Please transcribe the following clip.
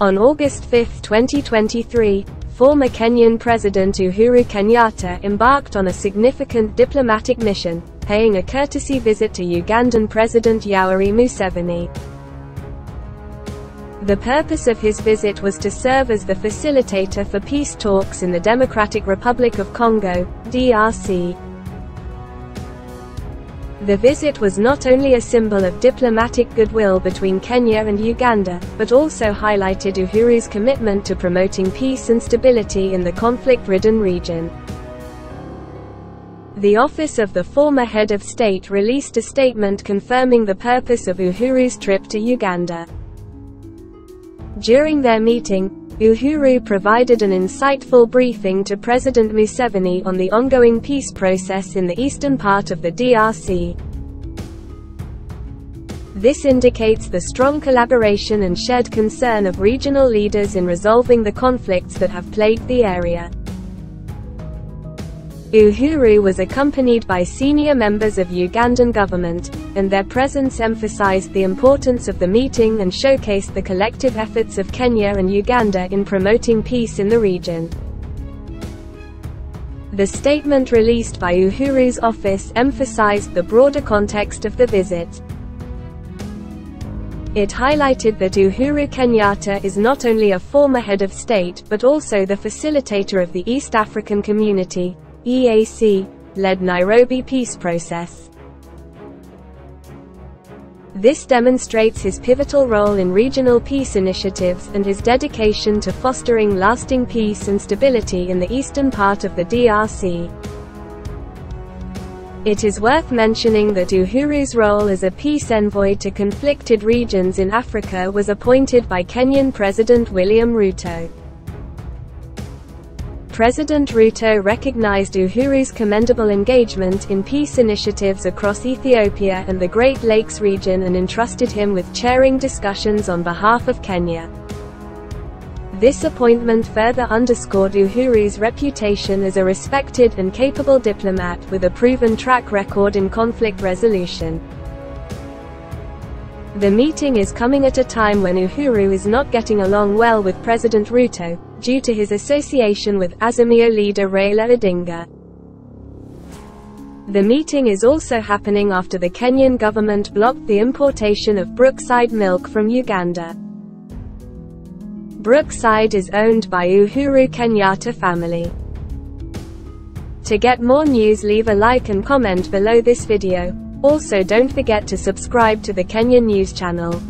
On August 5, 2023, former Kenyan President Uhuru Kenyatta embarked on a significant diplomatic mission, paying a courtesy visit to Ugandan President Yoweri Museveni. The purpose of his visit was to serve as the facilitator for peace talks in the Democratic Republic of Congo, DRC. The visit was not only a symbol of diplomatic goodwill between Kenya and Uganda, but also highlighted Uhuru's commitment to promoting peace and stability in the conflict-ridden region. The office of the former head of state released a statement confirming the purpose of Uhuru's trip to Uganda. During their meeting, Uhuru provided an insightful briefing to President Museveni on the ongoing peace process in the eastern part of the DRC. This indicates the strong collaboration and shared concern of regional leaders in resolving the conflicts that have plagued the area. Uhuru was accompanied by senior members of Ugandan government, and their presence emphasized the importance of the meeting and showcased the collective efforts of Kenya and Uganda in promoting peace in the region. The statement released by Uhuru's office emphasized the broader context of the visit. It highlighted that Uhuru Kenyatta is not only a former head of state but also the facilitator of the East African Community, EAC, led Nairobi peace process. This demonstrates his pivotal role in regional peace initiatives and his dedication to fostering lasting peace and stability in the eastern part of the DRC. It is worth mentioning that Uhuru's role as a peace envoy to conflicted regions in Africa was appointed by Kenyan President William Ruto. President Ruto recognized Uhuru's commendable engagement in peace initiatives across Ethiopia and the Great Lakes region and entrusted him with chairing discussions on behalf of Kenya. This appointment further underscored Uhuru's reputation as a respected and capable diplomat with a proven track record in conflict resolution. The meeting is coming at a time when Uhuru is not getting along well with President Ruto, due to his association with Azimio leader Raila Odinga. The meeting is also happening after the Kenyan government blocked the importation of Brookside milk from Uganda. Brookside is owned by Uhuru Kenyatta family. To get more news leave a like and comment below this video. Also don't forget to subscribe to the Kenyan News channel.